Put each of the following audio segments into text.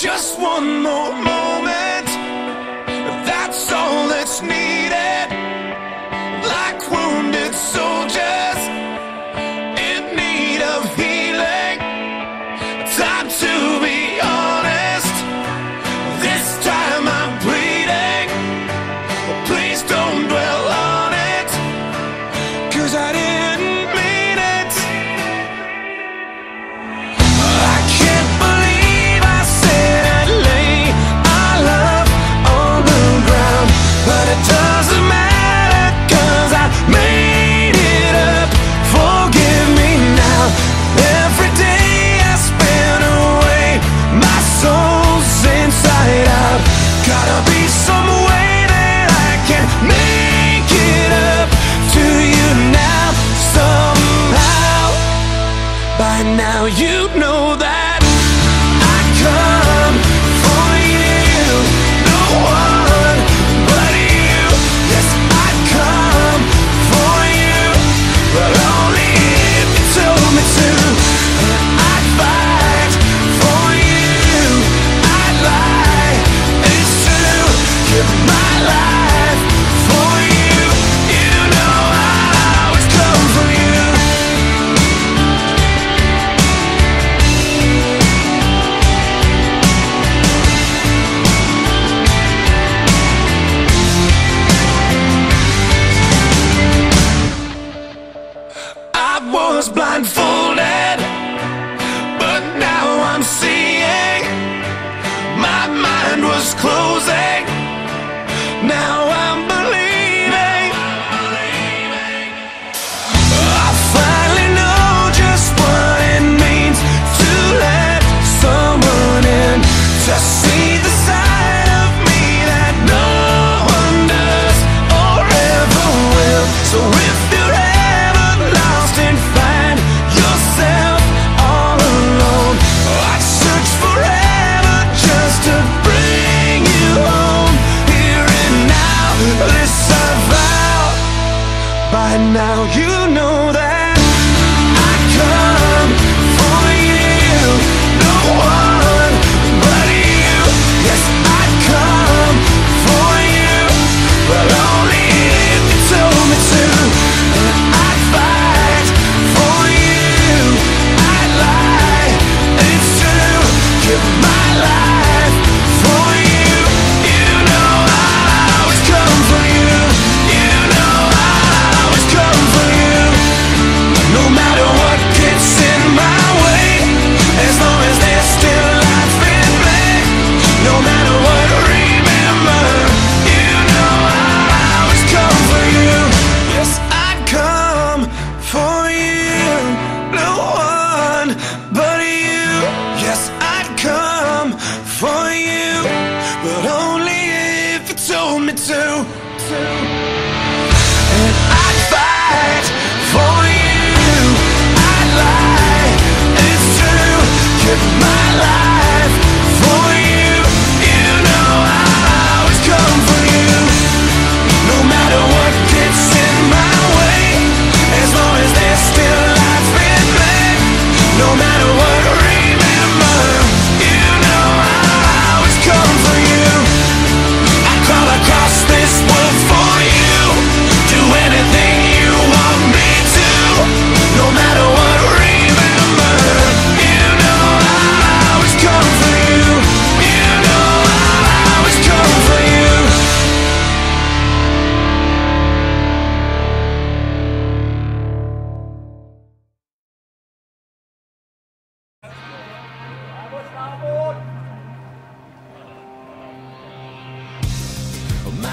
Just one more. right now. You know me too. to. And I'd fight for you I'd lie, it's true Give my life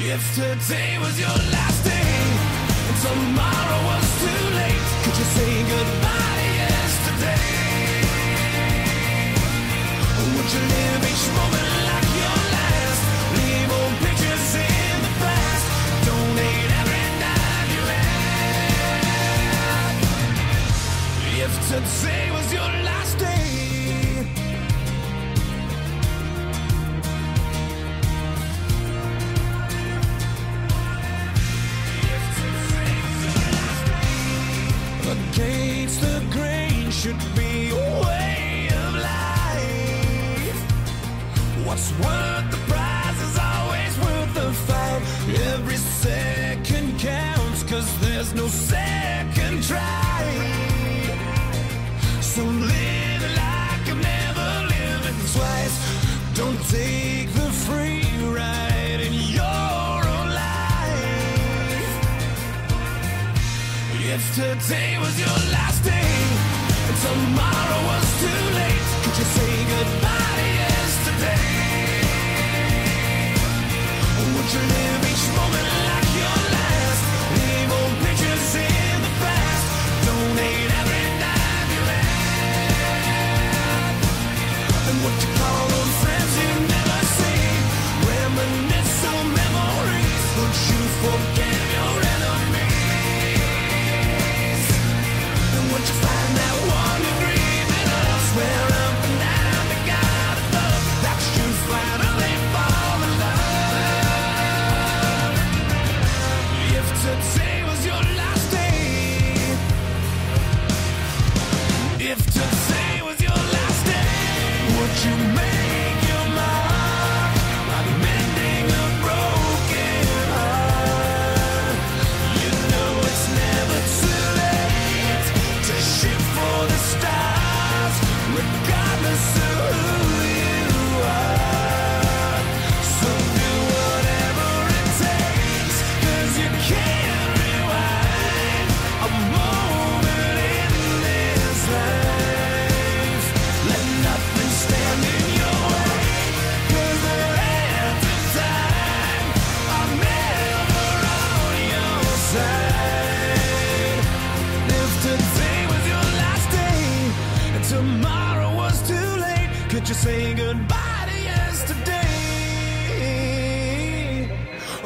If today was your last day and tomorrow was too late, could you say goodbye to yesterday? Or would you live each moment? should be a way of life. What's worth the price is always worth the fight. Every second counts, cause there's no second try. So live like you're never living twice. Don't take the free ride in your own life. If today was your last day. Would you live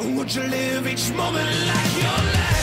Would you live each moment like your last?